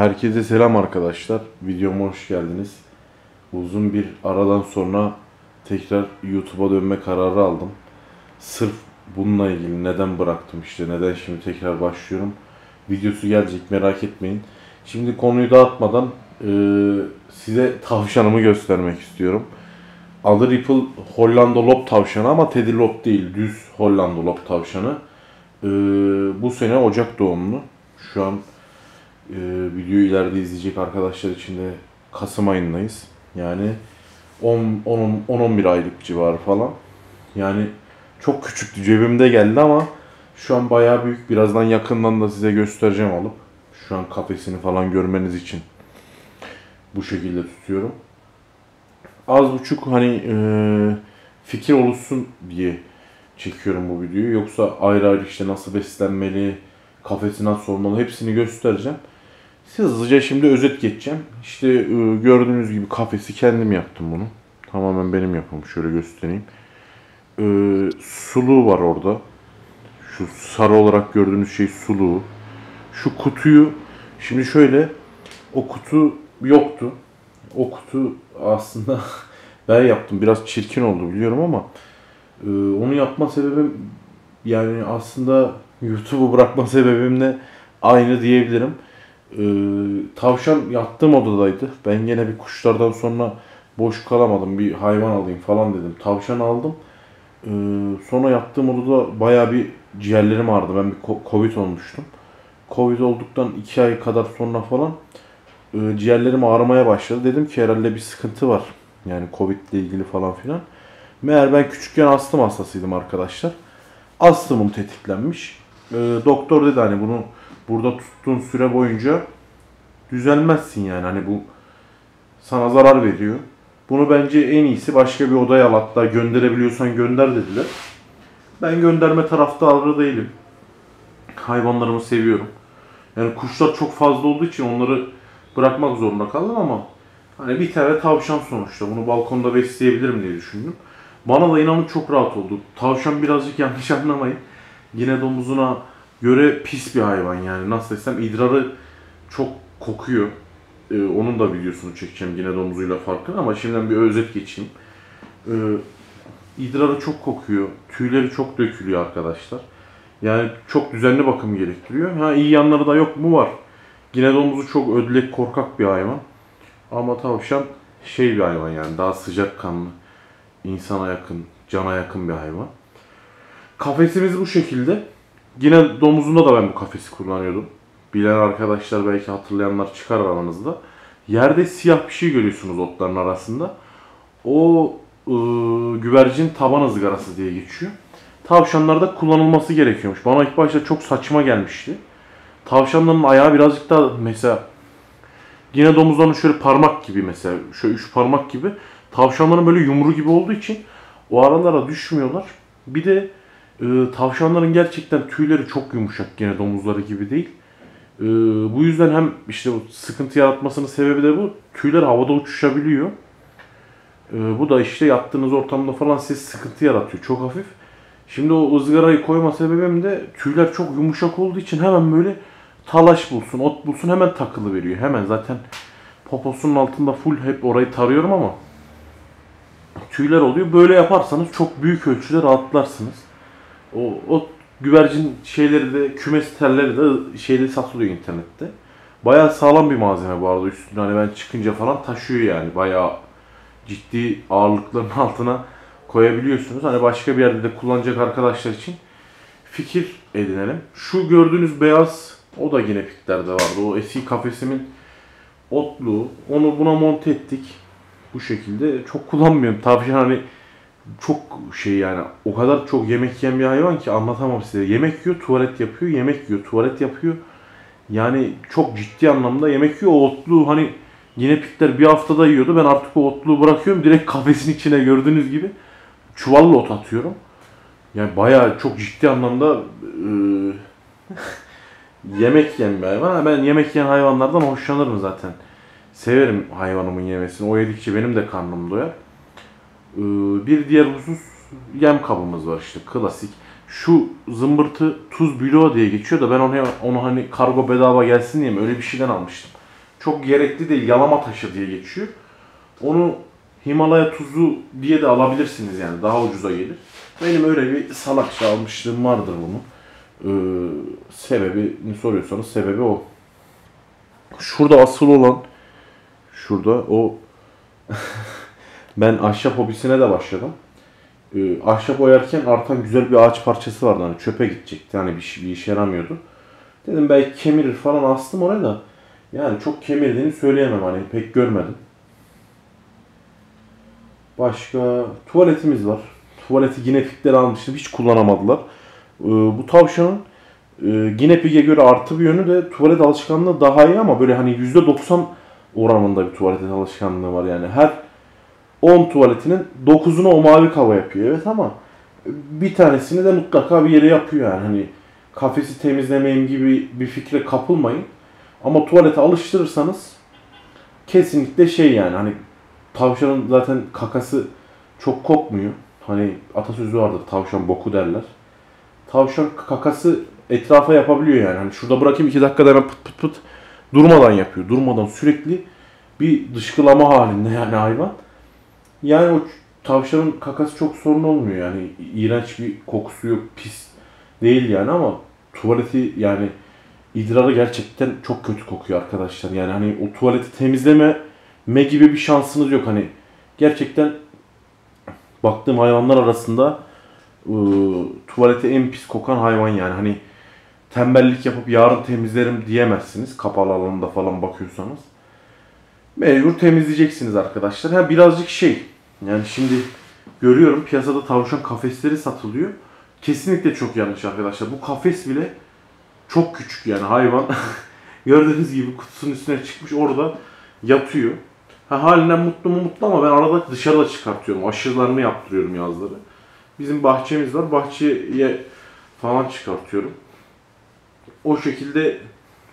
Herkese selam arkadaşlar. Videoma hoş geldiniz. Uzun bir aradan sonra tekrar YouTube'a dönme kararı aldım. Sırf bununla ilgili neden bıraktım işte, neden şimdi tekrar başlıyorum. Videosu gelecek merak etmeyin. Şimdi konuyu dağıtmadan e, size tavşanımı göstermek istiyorum. Adı Ripple Hollanda Lob tavşanı ama Teddy Lob değil, düz Hollanda Lob tavşanı. E, bu sene Ocak doğumlu. Şu an e, videoyu ileride izleyecek arkadaşlar için de Kasım ayındayız. Yani 10-11 aylık civarı falan. Yani çok küçüktü cebimde geldi ama şu an bayağı büyük. Birazdan yakından da size göstereceğim alıp. Şu an kafesini falan görmeniz için bu şekilde tutuyorum. Az buçuk hani e, fikir oluşsun diye çekiyorum bu videoyu. Yoksa ayrı ayrı işte nasıl beslenmeli, kafesi nasıl olmalı hepsini göstereceğim. Hızlıca şimdi özet geçeceğim. İşte e, gördüğünüz gibi kafesi kendim yaptım bunu. Tamamen benim yapımım. Şöyle göstereyim. E, suluğu var orada. Şu sarı olarak gördüğünüz şey suluğu. Şu kutuyu şimdi şöyle o kutu yoktu. O kutu aslında ben yaptım. Biraz çirkin oldu biliyorum ama e, onu yapma sebebim yani aslında YouTube'u bırakma sebebimle aynı diyebilirim. Ee, tavşan yattığım odadaydı. Ben gene bir kuşlardan sonra boş kalamadım. Bir hayvan alayım falan dedim. Tavşan aldım. Ee, sonra yattığım odada baya bir ciğerlerim ağrıdı. Ben bir Covid olmuştum. Covid olduktan iki ay kadar sonra falan e, ciğerlerim ağrımaya başladı. Dedim ki herhalde bir sıkıntı var. Yani Covid ile ilgili falan filan. Meğer ben küçükken astım hastasıydım arkadaşlar. Astımım tetiklenmiş. E, doktor dedi hani bunu burada tuttuğun süre boyunca düzelmezsin yani. Hani bu sana zarar veriyor. Bunu bence en iyisi başka bir odaya al hatta gönderebiliyorsan gönder dediler. Ben gönderme taraftarı değilim. Hayvanlarımı seviyorum. Yani kuşlar çok fazla olduğu için onları bırakmak zorunda kaldım ama hani bir tane tavşan sonuçta bunu balkonda besleyebilirim diye düşündüm. Bana da inanın çok rahat oldu. Tavşan birazcık yanlış anlamayın. Yine domuzuna göre pis bir hayvan yani nasıl desem idrarı çok kokuyor. Ee, onun da videosunu çekeceğim yine domuzuyla farklı ama şimdiden bir özet geçeyim. Ee, idrarı çok kokuyor. Tüyleri çok dökülüyor arkadaşlar. Yani çok düzenli bakım gerektiriyor. Ha iyi yanları da yok mu var. Yine domuzu çok ödlek korkak bir hayvan. Ama tavşan şey bir hayvan yani daha sıcak kanlı, insana yakın, cana yakın bir hayvan. Kafesimiz bu şekilde. Yine domuzunda da ben bu kafesi kullanıyordum. Bilen arkadaşlar belki hatırlayanlar çıkar aranızda. Yerde siyah bir şey görüyorsunuz otların arasında. O e, güvercin taban ızgarası diye geçiyor. Tavşanlarda kullanılması gerekiyormuş. Bana ilk başta çok saçma gelmişti. Tavşanların ayağı birazcık daha mesela yine domuzların şöyle parmak gibi mesela şöyle üç parmak gibi. Tavşanların böyle yumru gibi olduğu için o aralara düşmüyorlar. Bir de e, tavşanların gerçekten tüyleri çok yumuşak gene domuzları gibi değil. E, bu yüzden hem işte bu sıkıntı yaratmasının sebebi de bu. Tüyler havada uçuşabiliyor. E, bu da işte yattığınız ortamda falan size sıkıntı yaratıyor. Çok hafif. Şimdi o ızgarayı koyma sebebim de tüyler çok yumuşak olduğu için hemen böyle talaş bulsun, ot bulsun hemen takılı veriyor. Hemen zaten poposunun altında full hep orayı tarıyorum ama tüyler oluyor. Böyle yaparsanız çok büyük ölçüde rahatlarsınız. O, o güvercin şeyleri de kümes telleri de şeyde satılıyor internette. Bayağı sağlam bir malzeme bu arada üstüne hani ben çıkınca falan taşıyor yani bayağı ciddi ağırlıkların altına koyabiliyorsunuz. Hani başka bir yerde de kullanacak arkadaşlar için fikir edinelim. Şu gördüğünüz beyaz o da yine piklerde vardı. O eski kafesimin otlu. Onu buna monte ettik. Bu şekilde çok kullanmıyorum. Tavşan hani çok şey yani o kadar çok yemek yiyen bir hayvan ki anlatamam size. Yemek yiyor, tuvalet yapıyor, yemek yiyor, tuvalet yapıyor. Yani çok ciddi anlamda yemek yiyor. O otlu hani yine pikler bir haftada yiyordu. Ben artık o otluğu bırakıyorum. Direkt kafesin içine gördüğünüz gibi çuvalla ot atıyorum. Yani bayağı çok ciddi anlamda e, yemek yiyen bir hayvan. Ben yemek yiyen hayvanlardan hoşlanırım zaten. Severim hayvanımın yemesini. O yedikçe benim de karnım doyar. Ee, bir diğer husus yem kabımız var işte klasik. Şu zımbırtı tuz bloğu diye geçiyor da ben onu, onu hani kargo bedava gelsin diye mi öyle bir şeyden almıştım. çok gerekli değil. Yalama taşı diye geçiyor. Onu Himalaya tuzu diye de alabilirsiniz yani. Daha ucuza gelir. Benim öyle bir salakça almışlığım vardır bunu. Ee, sebebini soruyorsanız sebebi o. Şurada asıl olan şurada o ben ahşap hobisine de başladım. Ee, ahşap oyarken artan güzel bir ağaç parçası vardı. Hani çöpe gidecekti. Hani bir, şey- bir işe yaramıyordu. Dedim belki kemirir falan astım oraya da. Yani çok kemirdiğini söyleyemem hani pek görmedim. Başka tuvaletimiz var. Tuvaleti Ginepik'ten almıştım. Hiç kullanamadılar. Ee, bu tavşanın e, Ginepik'e göre artı bir yönü de tuvalet alışkanlığı daha iyi ama böyle hani %90 oranında bir tuvalet alışkanlığı var yani. Her 10 tuvaletinin 9'unu o mavi kava yapıyor. Evet ama bir tanesini de mutlaka bir yere yapıyor yani. Hani kafesi temizlemeyeyim gibi bir fikre kapılmayın. Ama tuvalete alıştırırsanız kesinlikle şey yani hani tavşanın zaten kakası çok kokmuyor. Hani atasözü vardır tavşan boku derler. Tavşan kakası etrafa yapabiliyor yani. Hani şurada bırakayım iki dakikada hemen pıt pıt pıt durmadan yapıyor. Durmadan sürekli bir dışkılama halinde yani hayvan. Yani o tavşanın kakası çok sorun olmuyor yani. iğrenç bir kokusu yok, pis değil yani ama tuvaleti yani idrarı gerçekten çok kötü kokuyor arkadaşlar. Yani hani o tuvaleti temizleme me gibi bir şansınız yok. Hani gerçekten baktığım hayvanlar arasında ıı, tuvalete en pis kokan hayvan yani. Hani tembellik yapıp yarın temizlerim diyemezsiniz. Kapalı alanında falan bakıyorsanız. Mecbur temizleyeceksiniz arkadaşlar. Ha birazcık şey. Yani şimdi görüyorum piyasada tavşan kafesleri satılıyor. Kesinlikle çok yanlış arkadaşlar. Bu kafes bile çok küçük yani hayvan. Gördüğünüz gibi kutusunun üstüne çıkmış orada yatıyor. Ha, halinden mutlu mu mutlu ama ben arada dışarıda çıkartıyorum. Aşılarını yaptırıyorum yazları. Bizim bahçemiz var. Bahçeye falan çıkartıyorum. O şekilde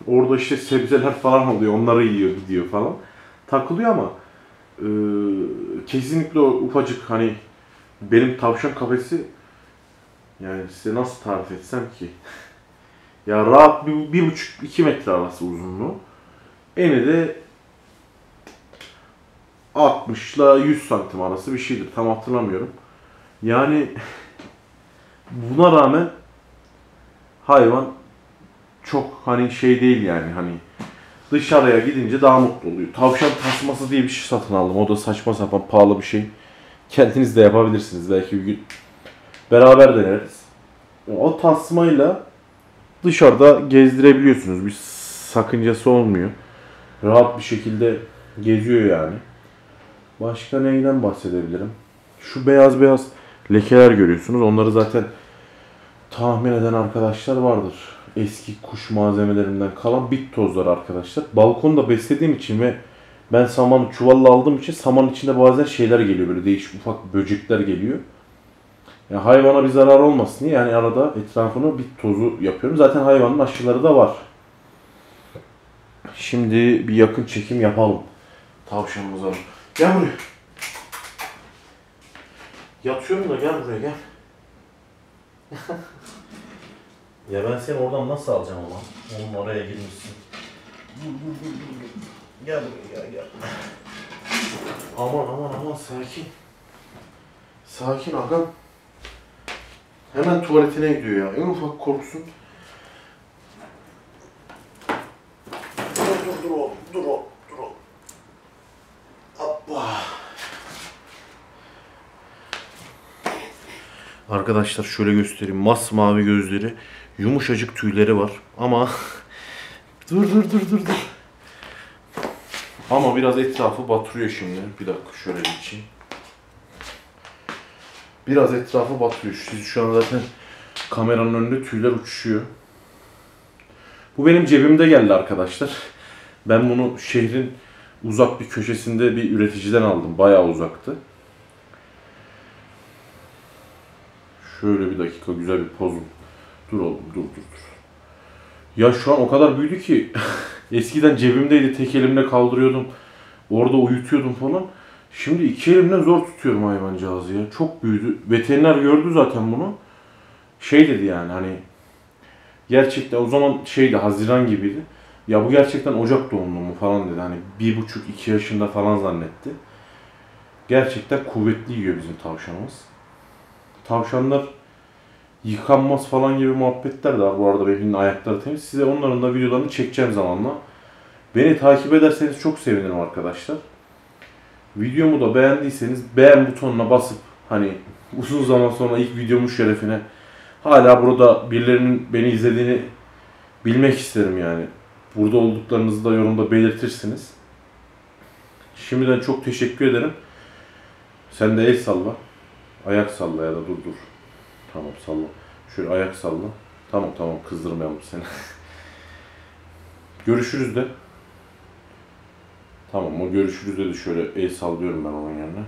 orada işte sebzeler falan oluyor. Onları yiyor gidiyor falan. Takılıyor ama e, kesinlikle o ufacık hani benim tavşan kafesi yani size nasıl tarif etsem ki ya rahat bir, bir buçuk iki metre arası uzunluğu. Eni de 60 ile 100 santim arası bir şeydir. Tam hatırlamıyorum. Yani buna rağmen hayvan çok hani şey değil yani hani dışarıya gidince daha mutlu oluyor. Tavşan tasması diye bir şey satın aldım. O da saçma sapan pahalı bir şey. Kendiniz de yapabilirsiniz. Belki bir gün beraber deneriz. O tasmayla dışarıda gezdirebiliyorsunuz. Bir sakıncası olmuyor. Rahat bir şekilde geziyor yani. Başka neyden bahsedebilirim? Şu beyaz beyaz lekeler görüyorsunuz. Onları zaten tahmin eden arkadaşlar vardır. Eski kuş malzemelerinden kalan bit tozları arkadaşlar. Balkonda beslediğim için ve ben samanı çuvalla aldığım için samanın içinde bazen şeyler geliyor. Böyle değişik ufak böcekler geliyor. Yani hayvana bir zarar olmasın diye yani arada etrafını bit tozu yapıyorum. Zaten hayvanın aşıları da var. Şimdi bir yakın çekim yapalım. Tavşanımıza. Gel buraya. Yatıyorum da gel buraya gel. ya ben seni oradan nasıl alacağım ama? Onun oraya girmişsin. Dur dur dur dur. Gel buraya gel gel. Aman aman aman sakin. Sakin agam. Hemen tuvaletine gidiyor ya. En ufak korkusun. Dur dur dur oğlum. Dur oğlum. Dur oğlum. Hoppa. Arkadaşlar şöyle göstereyim. Masmavi gözleri, yumuşacık tüyleri var ama dur dur dur dur dur. Ama biraz etrafı batırıyor şimdi. Bir dakika şöyle geçeyim. Biraz etrafı batırıyor. Siz şu an zaten kameranın önünde tüyler uçuşuyor. Bu benim cebimde geldi arkadaşlar. Ben bunu şehrin uzak bir köşesinde bir üreticiden aldım. Bayağı uzaktı. Şöyle bir dakika güzel bir pozum. Dur oğlum dur dur dur. Ya şu an o kadar büyüdü ki eskiden cebimdeydi tek elimle kaldırıyordum. Orada uyutuyordum falan. Şimdi iki elimle zor tutuyorum hayvancağızı ya. Çok büyüdü. Veteriner gördü zaten bunu. Şey dedi yani hani gerçekten o zaman şeydi Haziran gibiydi. Ya bu gerçekten Ocak doğumlu mu falan dedi. Hani bir buçuk iki yaşında falan zannetti. Gerçekten kuvvetli yiyor bizim tavşanımız. Tavşanlar yıkanmaz falan gibi muhabbetler de var. Bu arada benim ayakları temiz. Size onların da videolarını çekeceğim zamanla. Beni takip ederseniz çok sevinirim arkadaşlar. Videomu da beğendiyseniz beğen butonuna basıp hani uzun zaman sonra ilk videomun şerefine hala burada birilerinin beni izlediğini bilmek isterim yani. Burada olduklarınızı da yorumda belirtirsiniz. Şimdiden çok teşekkür ederim. Sen de el salla. Ayak salla ya da dur dur. Tamam salla. Şöyle ayak salla. Tamam tamam kızdırmayalım seni. Görüşürüz de. Tamam o görüşürüz de şöyle el sallıyorum ben onun yerine.